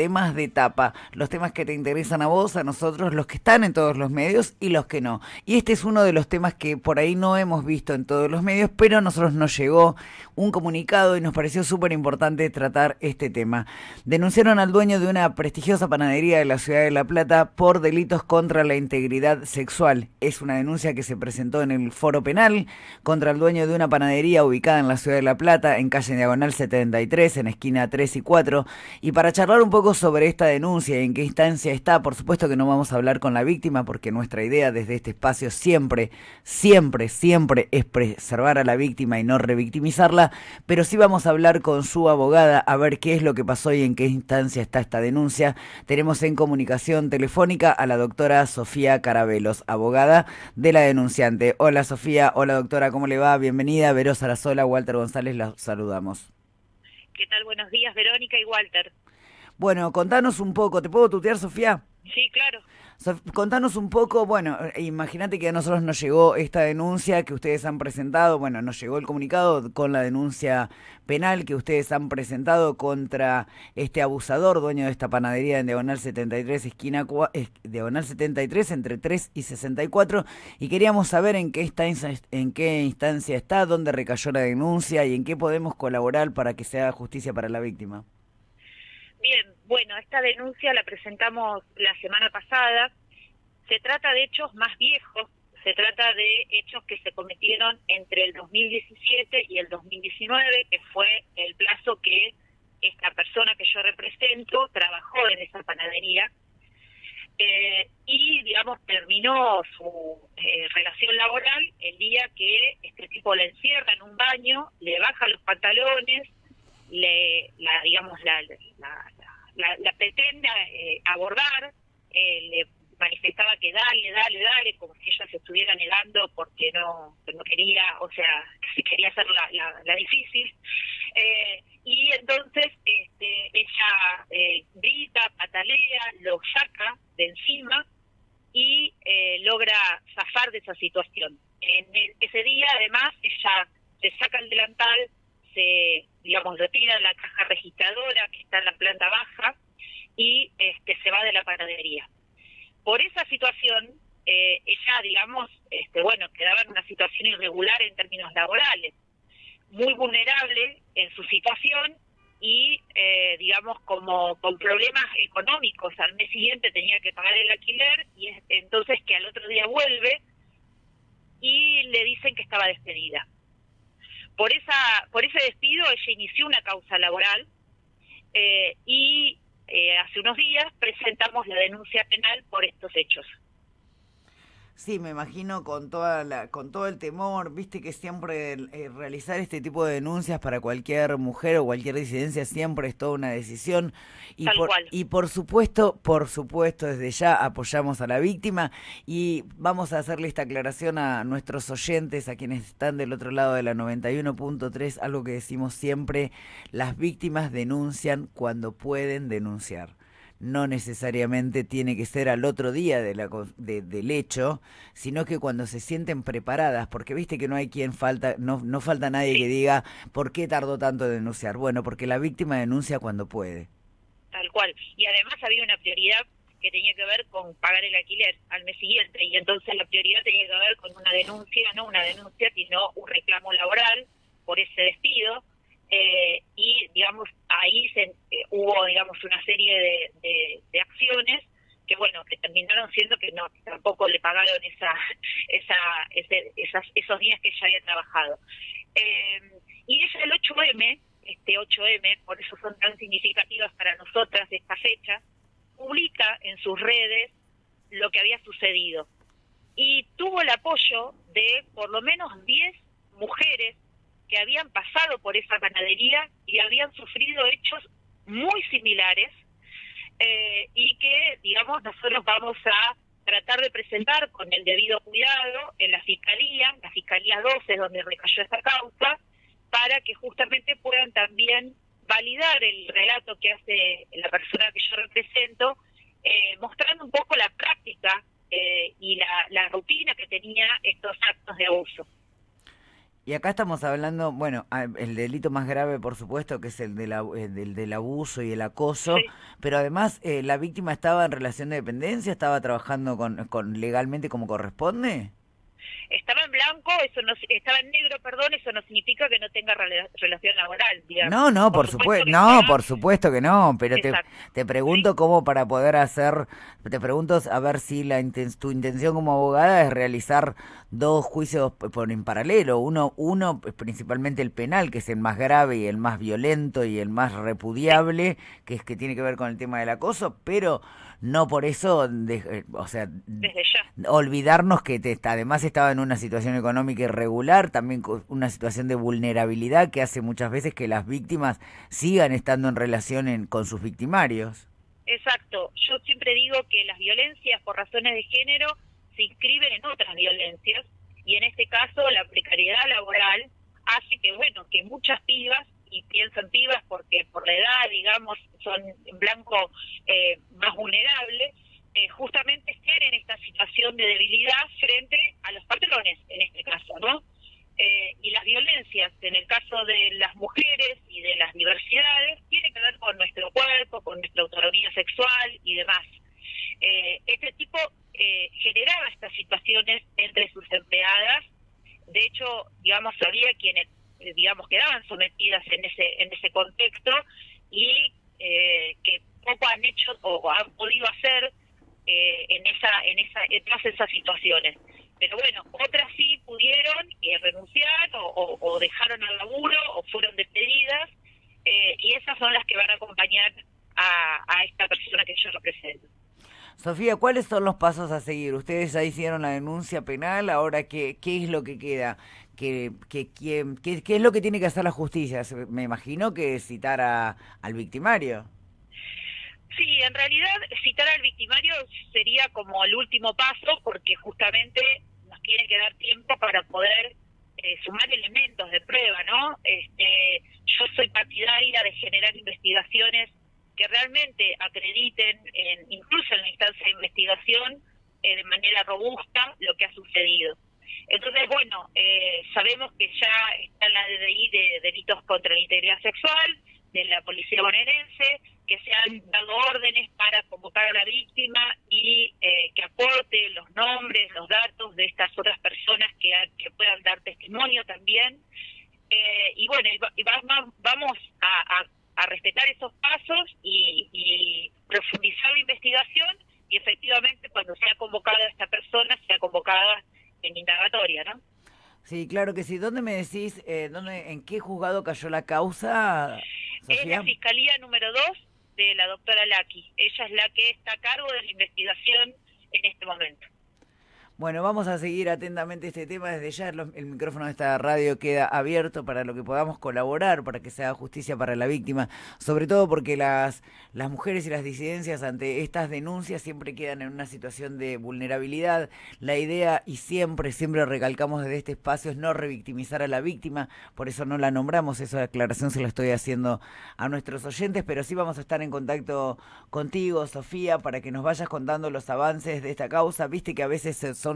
temas de tapa, los temas que te interesan a vos, a nosotros, los que están en todos los medios y los que no. Y este es uno de los temas que por ahí no hemos visto en todos los medios, pero a nosotros nos llegó un comunicado y nos pareció súper importante tratar este tema. Denunciaron al dueño de una prestigiosa panadería de la ciudad de La Plata por delitos contra la integridad sexual. Es una denuncia que se presentó en el foro penal contra el dueño de una panadería ubicada en la ciudad de La Plata, en calle Diagonal 73, en esquina 3 y 4. Y para charlar un poco sobre esta denuncia y en qué instancia está, por supuesto que no vamos a hablar con la víctima porque nuestra idea desde este espacio siempre, siempre, siempre es preservar a la víctima y no revictimizarla pero sí vamos a hablar con su abogada a ver qué es lo que pasó y en qué instancia está esta denuncia. Tenemos en comunicación telefónica a la doctora Sofía Carabelos, abogada de la denunciante. Hola Sofía, hola doctora, ¿cómo le va? Bienvenida. Vero Sarasola, Walter González, la saludamos. ¿Qué tal? Buenos días, Verónica y Walter. Bueno, contanos un poco, ¿te puedo tutear, Sofía? Sí, claro contanos un poco, bueno, eh, imagínate que a nosotros nos llegó esta denuncia que ustedes han presentado, bueno, nos llegó el comunicado con la denuncia penal que ustedes han presentado contra este abusador, dueño de esta panadería en Diagonal 73, esquina eh, Diagonal 73, entre 3 y 64, y queríamos saber en qué, está, en qué instancia está, dónde recayó la denuncia y en qué podemos colaborar para que se haga justicia para la víctima. Bien, bueno, esta denuncia la presentamos la semana pasada. Se trata de hechos más viejos, se trata de hechos que se cometieron entre el 2017 y el 2019, que fue el plazo que esta persona que yo represento trabajó en esa panadería. Eh, y, digamos, terminó su eh, relación laboral el día que este tipo la encierra en un baño, le baja los pantalones, le, la, digamos, la, la, la, pretende eh, abordar, eh, le manifestaba que dale, dale, dale, como si ella se estuviera negando porque no, no quería, o sea, si quería hacer la, difícil. Eh, y entonces este, ella grita, patalea, lo saca de encima y logra zafar de esa situación. En ese día, además, ella se saca el delantal, se, digamos, retira la caja registradora que está en la planta baja y este, se va de la panadería. Por esa situación, eh, ella, digamos, este, bueno, quedaba en una situación irregular en términos laborales, muy vulnerable en su situación y, eh, digamos, como con problemas económicos. Al mes siguiente tenía que pagar el alquiler y entonces que al otro día vuelve y le dicen que estaba despedida. Por, esa, por ese despido ella inició una causa laboral eh, y eh, hace unos días presentamos la denuncia penal por estos hechos. Sí, me imagino con toda la, con todo el temor, viste que siempre eh, realizar este tipo de denuncias para cualquier mujer o cualquier disidencia siempre es toda una decisión. Y por, y por supuesto, por supuesto desde ya apoyamos a la víctima y vamos a hacerle esta aclaración a nuestros oyentes, a quienes están del otro lado de la 91.3, algo que decimos siempre, las víctimas denuncian cuando pueden denunciar no necesariamente tiene que ser al otro día de la, del hecho, sino que cuando se sienten preparadas, porque viste que no hay quien falta, no, no falta nadie que diga, ¿por qué tardó tanto en denunciar? Bueno, porque la víctima denuncia cuando puede. Tal cual. Y además había una prioridad que tenía que ver con pagar el alquiler al mes siguiente, y entonces la prioridad tenía que ver con una denuncia, no una denuncia, sino un reclamo laboral por ese despido, eh, y digamos ahí se, eh, hubo digamos una serie de, de, acciones que bueno terminaron siendo que no tampoco le pagaron esa esa ese, esas, esos días que ya había trabajado. Eh, y es el 8M este 8M por eso son tan significativas para nosotras esta fecha publica en sus redes lo que había sucedido. Y tuvo el apoyo de por lo menos 10 mujeres que habían pasado por esa panadería y habían sufrido hechos muy similares eh, y que, digamos, nosotros vamos a tratar de presentar con el debido cuidado en la Fiscalía, la Fiscalía 12, donde recayó esta causa, para que justamente puedan también validar el relato que hace la persona que yo represento, eh, mostrando un poco la práctica eh, y la rutina que tenía estos actos de abuso. Y acá estamos hablando, bueno, el delito más grave, por supuesto, que es el, del, del, del abuso y el acoso, pero además eh, la víctima estaba en relación de dependencia, estaba trabajando con, con legalmente como corresponde estaba en blanco, eso no, estaba en negro, perdón, eso no significa que no tenga relación laboral, digamos. No, no, por, supuesto, no, por supuesto que no, pero te, te, pregunto cómo para poder hacer, te pregunto a ver si la tu intención como abogada es realizar dos juicios por en paralelo, uno uno principalmente el penal, que es el más grave y el más violento y el más repudiable, que es que tiene que ver con el tema del acoso, pero no por eso, eh, o sea, olvidarnos que te, además estaba en una situación económica irregular, también una situación de vulnerabilidad que hace muchas veces que las víctimas sigan estando en relación con sus victimarios. Exacto, yo siempre digo que las violencias por razones de género se inscriben en otras violencias y en este caso la precariedad laboral hace que, bueno, que muchas pibas y pienso en pibas porque por la edad, digamos, son blanco eh, más vulnerables, eh, justamente estén en esta situación de debilidad frente a los patrones, en este caso, ¿no? Eh, y las violencias, en el caso de las mujeres y de las diversidades, tiene que ver con nuestro cuerpo, con nuestra autonomía sexual y demás. este tipo generaba estas situaciones entre sus empleadas. De hecho, digamos, había quienes eh, digamos, quedaban sometidas en ese, en ese contexto y eh, que han hecho o han podido hacer eh, en esa, en esa, en todas esas situaciones. Pero bueno, otras sí pudieron renunciar o, dejaron el laburo o fueron despedidas y esas son las que van a acompañar a, a esta persona que yo represento. Sofía, ¿cuáles son los pasos a seguir? Ustedes ya hicieron la denuncia penal, ahora qué, qué es lo que queda? ¿Qué, qué, qué, qué es lo que tiene que hacer la justicia? Me imagino que citar a, al victimario. Sí, en realidad citar al victimario sería como el último paso porque justamente nos tiene que dar tiempo para poder eh, sumar elementos de prueba, ¿no? Este, yo soy partidaria de generar investigaciones que realmente acrediten, en, incluso en la instancia de investigación, eh, de manera robusta lo que ha sucedido. Entonces, bueno, eh, sabemos que ya está la DDI de delitos contra la integridad sexual, de la policía bonaerense, que se han dado órdenes para convocar a la víctima y eh, que aporte los nombres, los datos de estas otras personas que, que puedan dar testimonio también. y bueno, vamos a a respetar esos pasos y, profundizar la investigación y efectivamente cuando sea convocada esta persona sea convocada en indagatoria, ¿no? Sí, claro que sí. ¿Dónde me decís, eh, dónde, en qué juzgado cayó la causa? Es la Fiscalía número 2 de la doctora Laki. Ella es la que está a cargo de la investigación en este momento. Bueno, vamos a seguir atentamente este tema. Desde ya el, micrófono de esta radio queda abierto para lo que podamos colaborar, para que se haga justicia para la víctima, sobre todo porque las, las mujeres y las disidencias ante estas denuncias siempre quedan en una situación de vulnerabilidad. La idea, y siempre, siempre recalcamos desde este espacio, es no revictimizar a la víctima, por eso no la nombramos, esa aclaración se la estoy haciendo a nuestros oyentes, pero sí vamos a estar en contacto contigo, Sofía, para que nos vayas contando los avances de esta causa. Viste que a veces son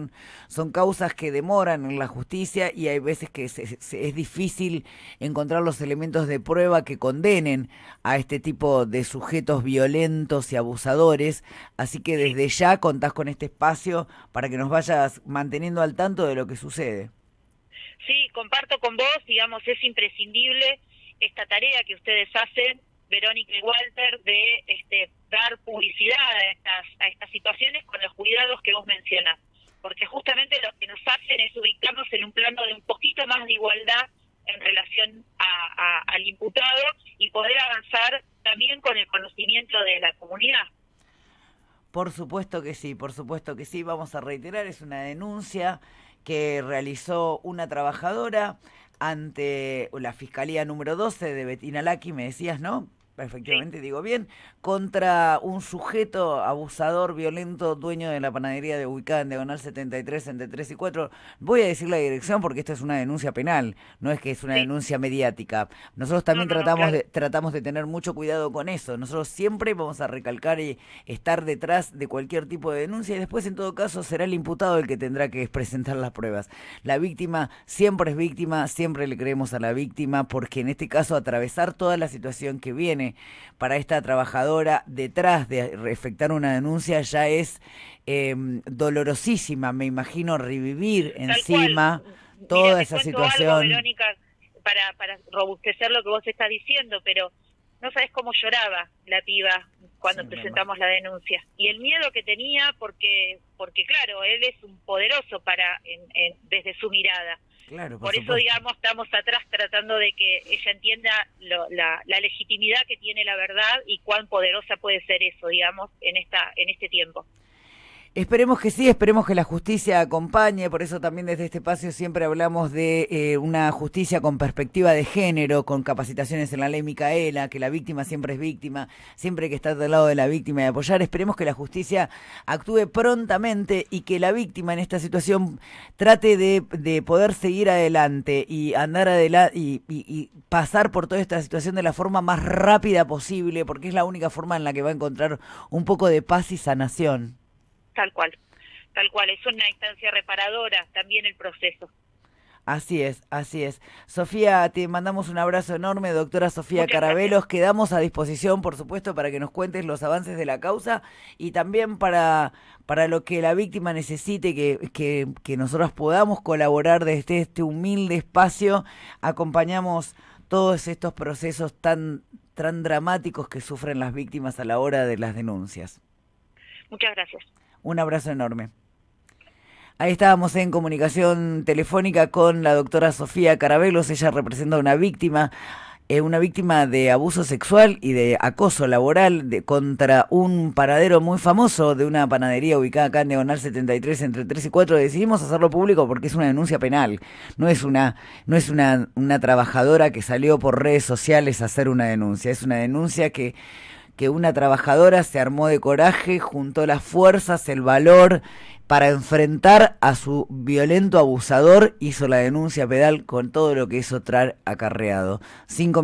son, causas que demoran en la justicia y hay veces que es difícil encontrar los elementos de prueba que condenen a este tipo de sujetos violentos y abusadores. Así que desde ya contás con este espacio para que nos vayas manteniendo al tanto de lo que sucede. Sí, comparto con vos, digamos, es imprescindible esta tarea que ustedes hacen Verónica y Walter de este, dar publicidad a estas, a estas situaciones con los cuidados que vos mencionas porque justamente lo que nos hacen es ubicarnos en un plano de un poquito más de igualdad en relación al imputado y poder avanzar también con el conocimiento de la comunidad. Por supuesto que sí, por supuesto que sí. Vamos a reiterar, es una denuncia que realizó una trabajadora ante la Fiscalía número 12 de Betina Laki, me decías, ¿no? Efectivamente digo bien, contra un sujeto abusador, violento, dueño de la panadería de ubicada en Diagonal 73 entre 3 y 4. Voy a decir la dirección porque esta es una denuncia penal, no es que es una denuncia mediática. Nosotros también tratamos, de, tratamos de tener mucho cuidado con eso. Nosotros siempre vamos a recalcar y estar detrás de cualquier tipo de denuncia y después en todo caso será el imputado el que tendrá que presentar las pruebas. La víctima siempre es víctima, siempre le creemos a la víctima porque en este caso atravesar toda la situación que viene para esta trabajadora detrás de efectuar una denuncia ya es em, dolorosísima. Me imagino revivir encima toda esa situación. para, para robustecer lo que vos estás diciendo, pero no sabes cómo lloraba la piba cuando presentamos la denuncia y el miedo que tenía porque porque claro él es un poderoso para desde su mirada por, eso, digamos, estamos atrás tratando de que ella entienda la, la, legitimidad que tiene la verdad y cuán poderosa puede ser eso, digamos, en esta en este tiempo. Esperemos que sí, esperemos que la justicia acompañe, por eso también desde este espacio siempre hablamos de eh, una justicia con perspectiva de género, con capacitaciones en la ley Micaela, que la víctima siempre es víctima, siempre que estar del lado de la víctima y apoyar. Esperemos que la justicia actúe prontamente y que la víctima en esta situación trate de, poder seguir adelante y andar adelante y pasar por toda esta situación de la forma más rápida posible, porque es la única forma en la que va a encontrar un poco de paz y sanación. Tal cual, tal cual. Es una instancia reparadora también el proceso. Así es, así es. Sofía, te mandamos un abrazo enorme, doctora Sofía Carabelos. Quedamos a disposición, por supuesto, para que nos cuentes los avances de la causa y también para, para lo que la víctima necesite, que, que, que nosotros podamos colaborar desde este humilde espacio. Acompañamos todos estos procesos tan, tan dramáticos que sufren las víctimas a la hora de las denuncias. Muchas gracias. Un abrazo enorme. Ahí estábamos en comunicación telefónica con la doctora Sofía Carabelos. Ella representa a una víctima, eh, una víctima de abuso sexual y de acoso laboral de, contra un paradero muy famoso de una panadería ubicada acá en Diagonal 73 entre 3 y 4. Decidimos hacerlo público porque es una denuncia penal. No es una, no es una, una trabajadora que salió por redes sociales a hacer una denuncia. Es una denuncia que que una trabajadora se armó de coraje, juntó las fuerzas, el valor para enfrentar a su violento abusador, hizo la denuncia pedal con todo lo que eso trae acarreado. Cinco